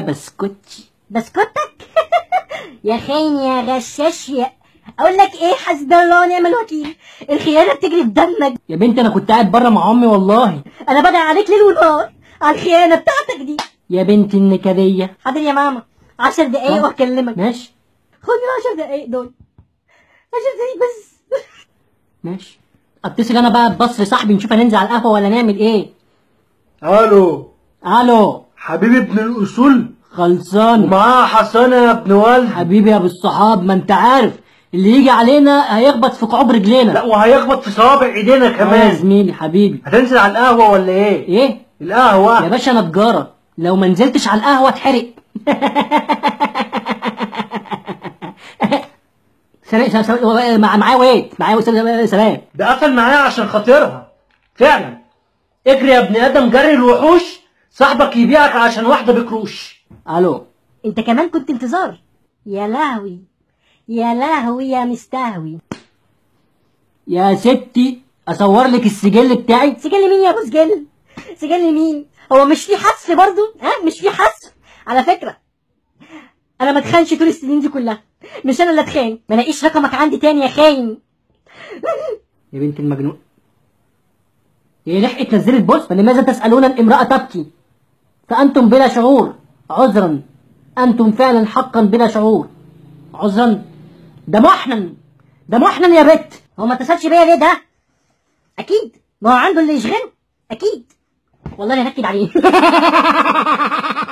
ده بسكوتشي بسكوتك؟ يا خاين يا غشاش يا أقول لك إيه حسبي الله ونعم الوكيل. الخيانة بتجري في دمك. يا بنتي أنا كنت قاعد بره مع أمي والله. أنا بدعي عليك ليل ونهار. على الخيانة بتاعتك دي. يا بنتي النكدية. حاضر يا ماما. عشر دقايق طب. وأكلمك. ماشي. خد العشر دقايق دول. عشر دقايق بس. ماشي. أتصل أنا بقى ببصر صاحبي نشوف هننزل على القهوة ولا نعمل إيه. ألو. ألو. حبيبي ابن الأصول. خلصان. ومعاه حسانه يا ابن والد؟ حبيبي يا أبو الصحاب ما أنت عارف. اللي يجي علينا هيخبط في كعوب رجلينا لا وهيخبط في صوابع إيدينا آه يا كمان زميلي حبيبي. هتنزل على القهوة ولا إيه؟ إيه؟ يا القهوه باشا أنا تجارة. لو ما نزلتش على القهوة أتحرق. سلام سلام سلام. مع- معايا ويت معايا سلام سلام. ده قفل معايا عشان خاطرها. فعلا. اجري يا ابن آدم جري الوحوش. صاحبك يبيعك عشان واحدة بكروش. ألو. أنت كمان كنت انتظار. يا لهوي. يا لهوي يا مستهوي. يا ستي أصور لك السجل بتاعي. سجل مين يا أبو سجل؟ سجل مين؟ هو مش في حذف برضو ها؟ مش في حذف؟ على فكرة. أنا ما اتخانش طول السنين دي كلها. مش أنا اللي اتخان. ما ألاقيش رقمك عندي تاني يا خاين. يا بنت المجنون. هي لحقت نزلت بوست فلماذا تسألون الامرأة تبكي؟ فأنتم بلا شعور. عذرا. أنتم فعلا حقا بلا شعور. عذرا. ده محنن ده محنن يا بت. هو ما اتصلش بيا ليه ده؟ أكيد. ما هو عنده اللي يشغله أكيد. والله أنا هنكد عليه.